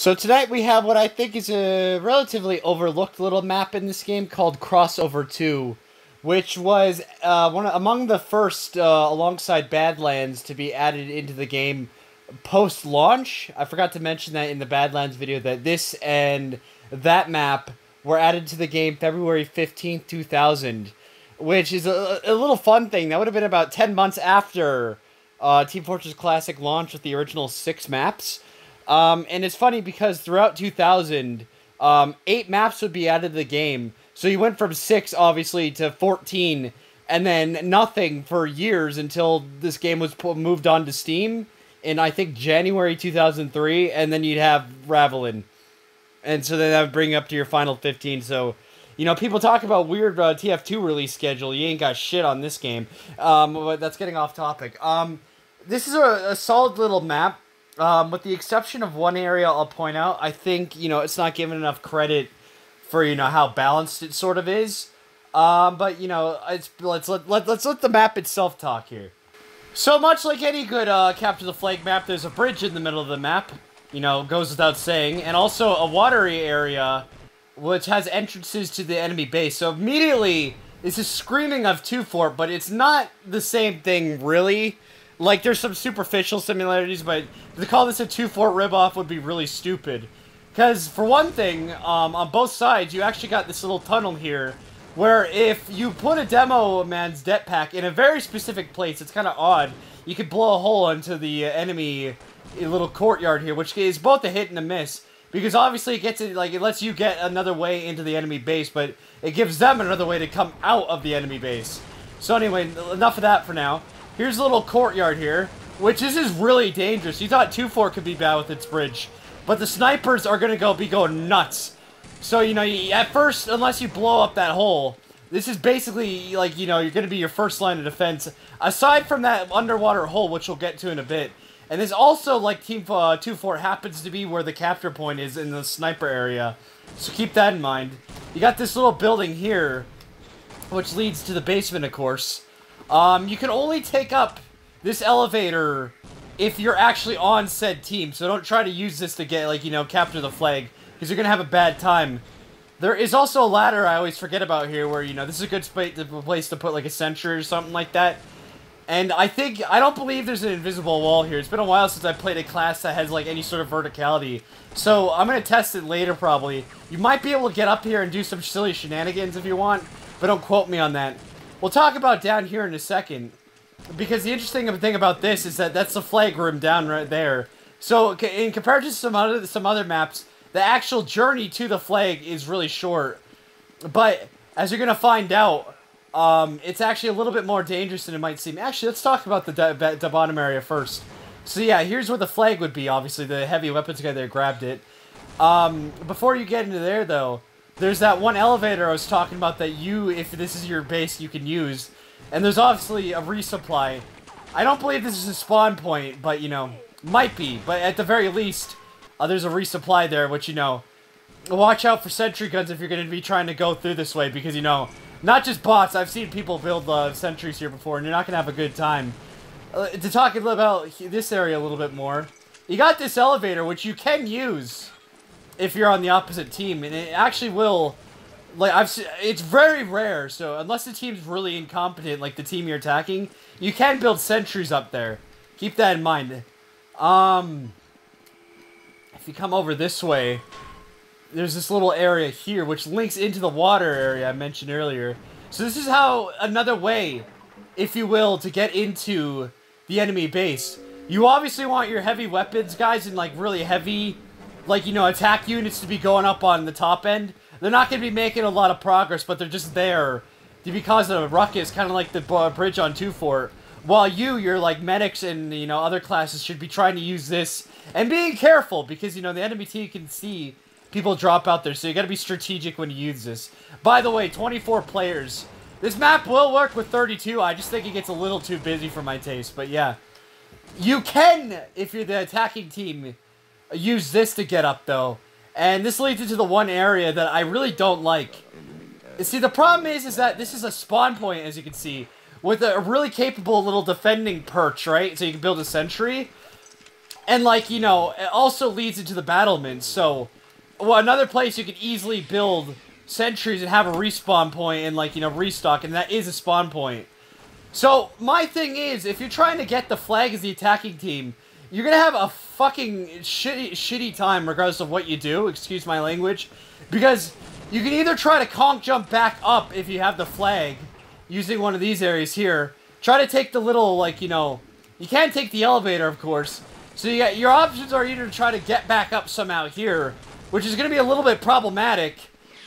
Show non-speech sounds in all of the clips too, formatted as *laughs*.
So tonight we have what I think is a relatively overlooked little map in this game called Crossover 2, which was uh, one of, among the first, uh, alongside Badlands, to be added into the game post-launch. I forgot to mention that in the Badlands video that this and that map were added to the game February 15th, 2000, which is a, a little fun thing. That would have been about 10 months after uh, Team Fortress Classic launched with the original six maps. Um, and it's funny because throughout 2000, um, eight maps would be added to the game. So you went from six, obviously, to 14, and then nothing for years until this game was moved on to Steam in, I think, January 2003, and then you'd have Ravelin. And so then that would bring you up to your final 15. So, you know, people talk about weird uh, TF2 release schedule. You ain't got shit on this game. Um, but that's getting off topic. Um, this is a, a solid little map. Um, with the exception of one area I'll point out, I think, you know, it's not given enough credit for, you know, how balanced it sort of is. Um, but, you know, it's, let's, let, let, let's let the map itself talk here. So much like any good uh, Capture the Flag map, there's a bridge in the middle of the map. You know, goes without saying. And also a watery area, which has entrances to the enemy base. So immediately, this is screaming of 2 Fort, but it's not the same thing, really. Like, there's some superficial similarities, but to call this a 2 Fort ripoff would be really stupid. Because, for one thing, um, on both sides, you actually got this little tunnel here, where if you put a demo man's det pack in a very specific place, it's kind of odd, you could blow a hole into the enemy little courtyard here, which is both a hit and a miss. Because obviously it gets it like it lets you get another way into the enemy base, but it gives them another way to come out of the enemy base. So anyway, enough of that for now. Here's a little courtyard here, which this is really dangerous. You thought 2 Fort could be bad with its bridge, but the snipers are gonna go be going nuts. So you know, at first, unless you blow up that hole, this is basically like you know you're gonna be your first line of defense. Aside from that underwater hole, which we'll get to in a bit, and this also like Team uh, 2 Fort happens to be where the capture point is in the sniper area. So keep that in mind. You got this little building here, which leads to the basement, of course. Um, you can only take up this elevator if you're actually on said team. So don't try to use this to get, like, you know, capture the flag. Because you're going to have a bad time. There is also a ladder I always forget about here where, you know, this is a good place to put, like, a sentry or something like that. And I think, I don't believe there's an invisible wall here. It's been a while since I played a class that has, like, any sort of verticality. So, I'm going to test it later, probably. You might be able to get up here and do some silly shenanigans if you want, but don't quote me on that. We'll talk about down here in a second. Because the interesting thing about this is that that's the flag room down right there. So, in comparison to some other, some other maps, the actual journey to the flag is really short. But, as you're going to find out, um, it's actually a little bit more dangerous than it might seem. Actually, let's talk about the, the bottom area first. So yeah, here's where the flag would be, obviously. The heavy weapons guy there grabbed it. Um, before you get into there, though, there's that one elevator I was talking about that you, if this is your base, you can use. And there's obviously a resupply. I don't believe this is a spawn point, but, you know, might be. But at the very least, uh, there's a resupply there, which, you know, watch out for sentry guns if you're going to be trying to go through this way, because, you know, not just bots, I've seen people build uh, sentries here before, and you're not going to have a good time. Uh, to talk about this area a little bit more, you got this elevator, which you can use if you're on the opposite team, and it actually will, like, I've it's very rare, so unless the team's really incompetent, like the team you're attacking, you can build sentries up there. Keep that in mind. Um, if you come over this way, there's this little area here which links into the water area I mentioned earlier. So this is how, another way, if you will, to get into the enemy base. You obviously want your heavy weapons guys and like really heavy, like, you know, attack units to be going up on the top end. They're not going to be making a lot of progress, but they're just there to be causing a ruckus, kind of like the bridge on 2 Fort. While you, your like medics and, you know, other classes should be trying to use this and being careful because, you know, the enemy team can see people drop out there, so you gotta be strategic when you use this. By the way, 24 players. This map will work with 32, I just think it gets a little too busy for my taste, but yeah. You can, if you're the attacking team, use this to get up, though. And this leads into the one area that I really don't like. See, the problem is, is that this is a spawn point, as you can see, with a really capable little defending perch, right? So you can build a sentry. And, like, you know, it also leads into the battlements, so... Well, another place you could easily build sentries and have a respawn point and, like, you know, restock, and that is a spawn point. So, my thing is, if you're trying to get the flag as the attacking team, you're gonna have a fucking shitty, shitty time regardless of what you do, excuse my language, because you can either try to conc jump back up if you have the flag, using one of these areas here, try to take the little, like, you know, you can't take the elevator, of course, so you got, your options are either to try to get back up somehow here, which is gonna be a little bit problematic,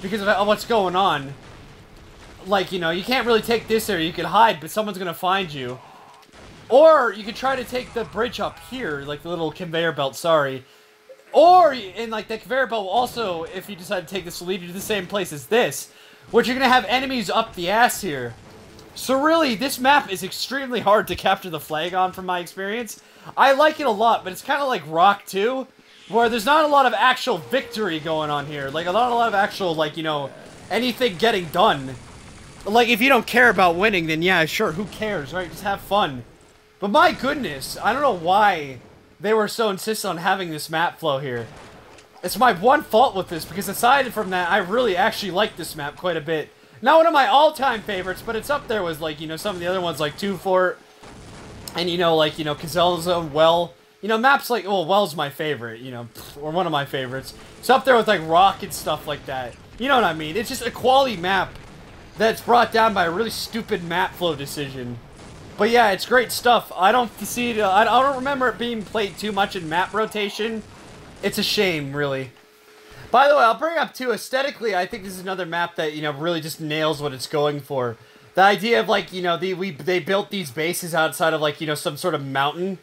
because of what's going on. Like, you know, you can't really take this area, you can hide, but someone's gonna find you. Or you could try to take the bridge up here, like the little conveyor belt, sorry. Or, in like the conveyor belt also, if you decide to take this, will lead you to the same place as this. Which you're going to have enemies up the ass here. So really, this map is extremely hard to capture the flag on from my experience. I like it a lot, but it's kind of like Rock 2, where there's not a lot of actual victory going on here. Like, a lot, a lot of actual, like, you know, anything getting done. Like, if you don't care about winning, then yeah, sure, who cares, right? Just have fun. But my goodness, I don't know why they were so insistent on having this map flow here. It's my one fault with this, because aside from that, I really actually like this map quite a bit. Not one of my all-time favorites, but it's up there with, like, you know, some of the other ones, like Two Fort, and, you know, like, you know, Zone, Well. You know, maps like, well, Well's my favorite, you know, or one of my favorites. It's up there with, like, Rock and stuff like that. You know what I mean? It's just a quality map that's brought down by a really stupid map flow decision. But yeah, it's great stuff. I don't see it, I don't remember it being played too much in map rotation. It's a shame, really. By the way, I'll bring up too, aesthetically, I think this is another map that, you know, really just nails what it's going for. The idea of, like, you know, the, we, they built these bases outside of, like, you know, some sort of mountain.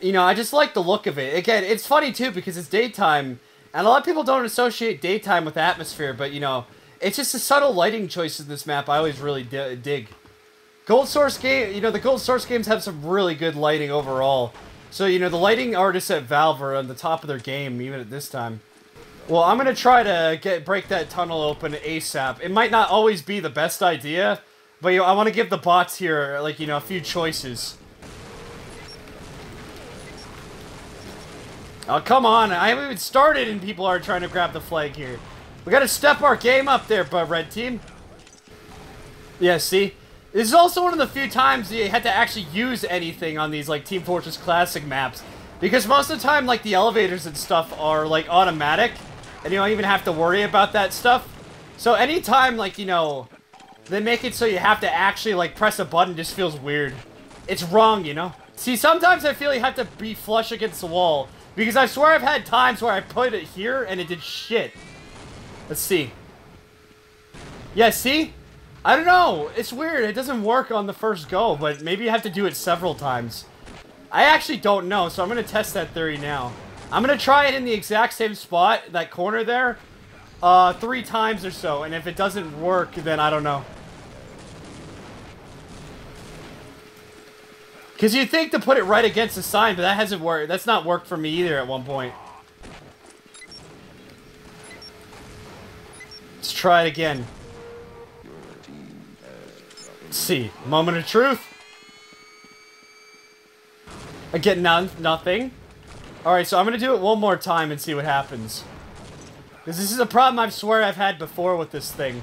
You know, I just like the look of it. Again, it's funny, too, because it's daytime, and a lot of people don't associate daytime with atmosphere, but, you know, it's just a subtle lighting choice in this map I always really dig. Gold Source game, you know, the Gold Source games have some really good lighting overall. So, you know, the lighting artists at Valve are on the top of their game, even at this time. Well, I'm to try to get break that tunnel open ASAP. It might not always be the best idea, but you know, I want to give the bots here, like, you know, a few choices. Oh, come on. I haven't even started and people are trying to grab the flag here. We got to step our game up there, but Red Team. Yeah, see? This is also one of the few times you had to actually use anything on these, like, Team Fortress Classic maps. Because most of the time, like, the elevators and stuff are, like, automatic. And you don't even have to worry about that stuff. So anytime, like, you know, they make it so you have to actually, like, press a button just feels weird. It's wrong, you know? See, sometimes I feel you have to be flush against the wall. Because I swear I've had times where I put it here and it did shit. Let's see. Yeah, see? I don't know. It's weird. It doesn't work on the first go, but maybe you have to do it several times. I actually don't know, so I'm going to test that theory now. I'm going to try it in the exact same spot, that corner there, uh, three times or so, and if it doesn't work, then I don't know. Because you think to put it right against the sign, but that hasn't worked. That's not worked for me either at one point. Let's try it again. See. Moment of truth. I get none, nothing. Alright, so I'm gonna do it one more time and see what happens. Because this is a problem I swear I've had before with this thing.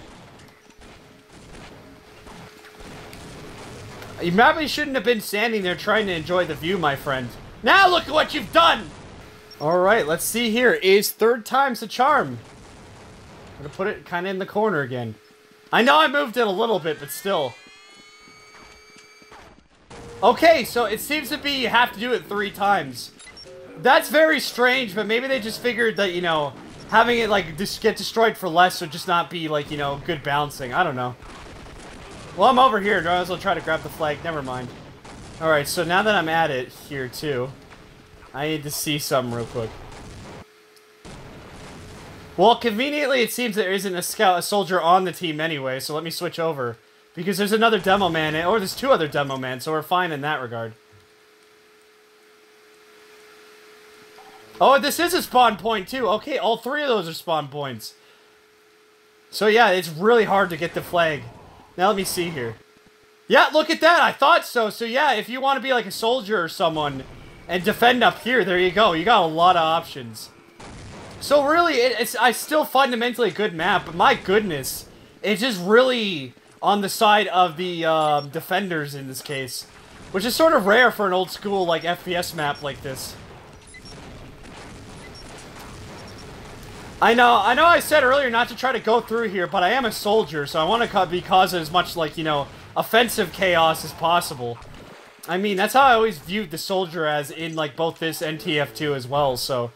You probably shouldn't have been standing there trying to enjoy the view, my friend. Now look at what you've done! Alright, let's see here. Is third time's the charm? I'm gonna put it kind of in the corner again. I know I moved it a little bit, but still. Okay, so it seems to be you have to do it three times. That's very strange, but maybe they just figured that, you know, having it, like, just get destroyed for less would just not be, like, you know, good balancing. I don't know. Well, I'm over here. I as well try to grab the flag. Never mind. Alright, so now that I'm at it here, too, I need to see something real quick. Well, conveniently, it seems there isn't a scout, a soldier on the team anyway, so let me switch over. Because there's another demo man, or there's two other demo men, so we're fine in that regard. Oh, this is a spawn point, too. Okay, all three of those are spawn points. So, yeah, it's really hard to get the flag. Now, let me see here. Yeah, look at that. I thought so. So, yeah, if you want to be like a soldier or someone, and defend up here. There you go. You got a lot of options. So really, it, it's I still fundamentally a good map, but my goodness, It just really on the side of the um, defenders in this case, which is sort of rare for an old school like FPS map like this. I know, I know I said earlier not to try to go through here, but I am a soldier, so I want to be causing as much, like, you know, offensive chaos as possible. I mean, that's how I always viewed the soldier as in, like, both this and TF2 as well, so...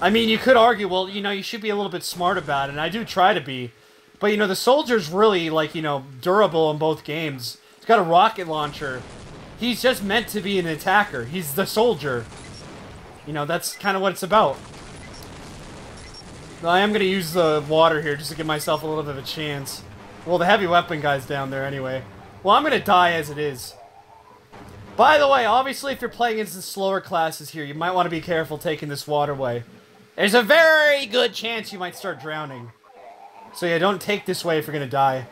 I mean, you could argue, well, you know, you should be a little bit smart about it, and I do try to be. But, you know, the soldier's really, like, you know, durable in both games. He's got a rocket launcher. He's just meant to be an attacker. He's the soldier. You know, that's kind of what it's about. I am going to use the water here just to give myself a little bit of a chance. Well, the heavy weapon guy's down there anyway. Well, I'm going to die as it is. By the way, obviously, if you're playing against the slower classes here, you might want to be careful taking this waterway. There's a very good chance you might start drowning. So yeah, don't take this way if you're to die.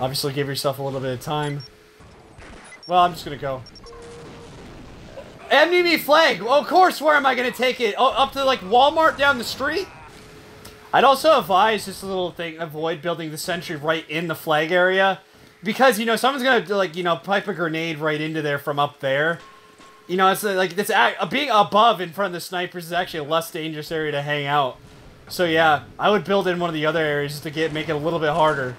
Obviously, give yourself a little bit of time. Well, I'm just to go. MDB flag! Well, of course, where am I to take it? Oh, up to, like, Walmart down the street? I'd also advise just a little thing, avoid building the sentry right in the flag area. Because, you know, someone's to, like, you know, pipe a grenade right into there from up there. You know, it's like, it's being above in front of the snipers is actually a less dangerous area to hang out. So yeah, I would build in one of the other areas just to get make it a little bit harder.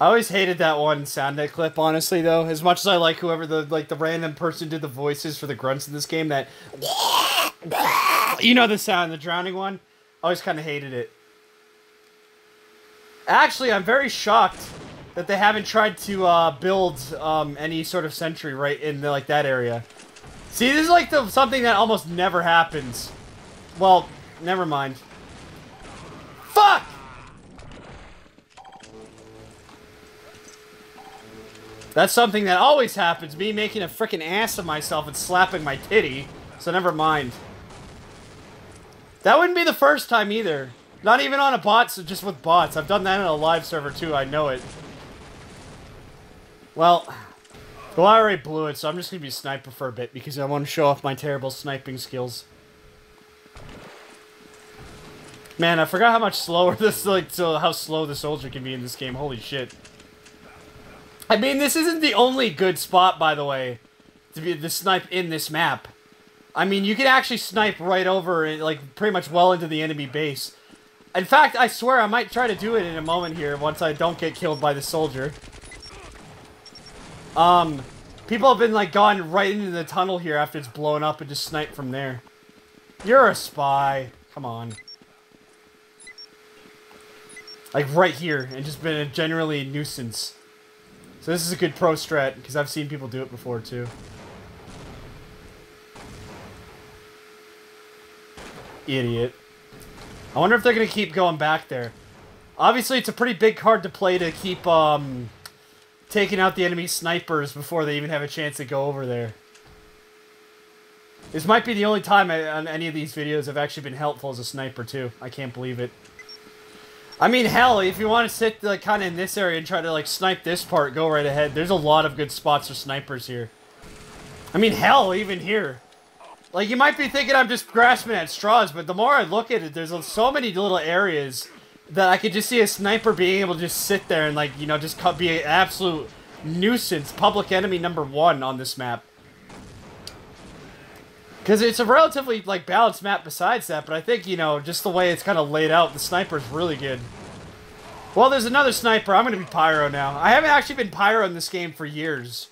I always hated that one sound clip, honestly, though. As much as I like whoever the like the random person did the voices for the grunts in this game, that you know the sound, the drowning one. I always kind of hated it. Actually, I'm very shocked that they haven't tried to uh, build um, any sort of sentry right in like that area. See, this is like the, something that almost never happens. Well, never mind. Fuck! That's something that always happens, me making a freaking ass of myself and slapping my titty, so never mind. That wouldn't be the first time either. Not even on a bot, so just with bots. I've done that in a live server too, I know it. Well, well I already blew it, so I'm just going to be sniper for a bit because I want to show off my terrible sniping skills. Man, I forgot how much slower *laughs* this, like, so how slow the soldier can be in this game. Holy shit. I mean, this isn't the only good spot, by the way, to be the snipe in this map. I mean, you can actually snipe right over, eh, like, pretty much well into the enemy base. In fact, I swear I might try to do it in a moment here once I don't get killed by the soldier. Um, people have been, like, gone right into the tunnel here after it's blown up and just sniped from there. You're a spy. Come on. Like, right here, and just been a generally nuisance. So this is a good pro strat, because I've seen people do it before, too. Idiot. I wonder if they're going to keep going back there. Obviously, it's a pretty big card to play to keep, um, taking out the enemy snipers before they even have a chance to go over there. This might be the only time I, on any of these videos I've actually been helpful as a sniper, too. I can't believe it. I mean, hell, if you want to sit like kind of in this area and try to like snipe this part, go right ahead. There's a lot of good spots for snipers here. I mean, hell, even here. Like, you might be thinking I'm just grasping at straws, but the more I look at it, there's so many little areas that I could just see a sniper being able to just sit there and, like, you know, just be an absolute nuisance, public enemy number one on this map. Because it's a relatively, like, balanced map besides that, but I think, you know, just the way it's kind of laid out, the sniper's really good. Well, there's another sniper. I'm to be Pyro now. I haven't actually been Pyro in this game for years.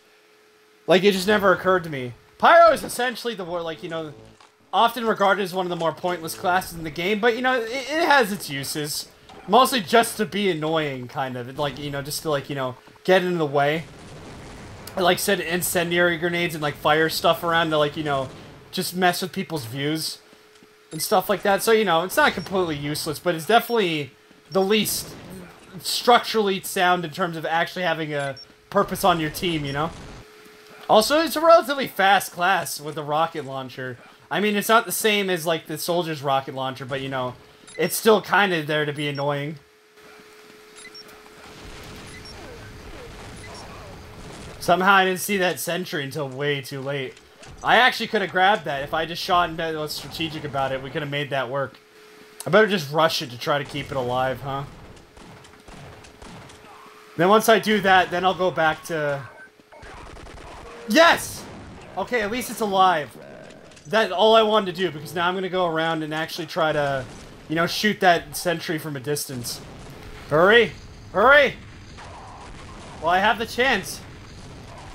Like, it just never occurred to me. Pyro is essentially the, more like, you know, often regarded as one of the more pointless classes in the game, but, you know, it, it has its uses. Mostly just to be annoying, kind of. Like, you know, just to, like, you know, get in the way. I, like, said incendiary grenades and, like, fire stuff around to, like, you know, just mess with people's views and stuff like that. So, you know, it's not completely useless, but it's definitely the least structurally sound in terms of actually having a purpose on your team, you know? Also, it's a relatively fast class with a rocket launcher. I mean, it's not the same as, like, the soldier's rocket launcher, but, you know, it's still kind of there to be annoying. Somehow I didn't see that sentry until way too late. I actually could have grabbed that. If I just shot and been was strategic about it, we could have made that work. I better just rush it to try to keep it alive, huh? Then once I do that, then I'll go back to... Yes! Okay, at least it's alive. That's all I wanted to do, because now I'm going to go around and actually try to you know, shoot that sentry from a distance. Hurry! Hurry! Well, I have the chance.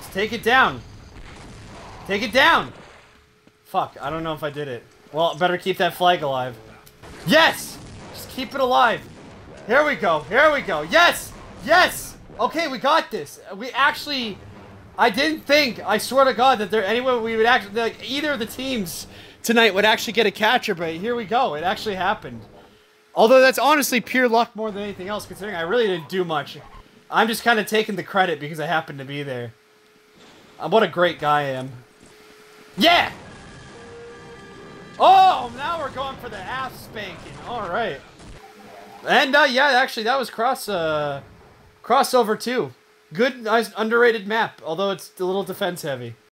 Let's take it down. Take it down! Fuck, I don't know if I did it. Well, better keep that flag alive. Yes! Just keep it alive. Here we go. Here we go. Yes! Yes! Okay, we got this. We actually... I didn't think, I swear to God, that there anyone we would actually... Like, either of the teams tonight would actually get a catcher, but here we go. It actually happened. Although that's honestly pure luck more than anything else, considering I really didn't do much. I'm just kind of taking the credit because I happened to be there. Uh, what a great guy I am. Yeah! Oh, now we're going for the ass spanking. All right. And, uh, yeah, actually, that was cross, uh, crossover too. Good, nice, underrated map, although it's a little defense heavy.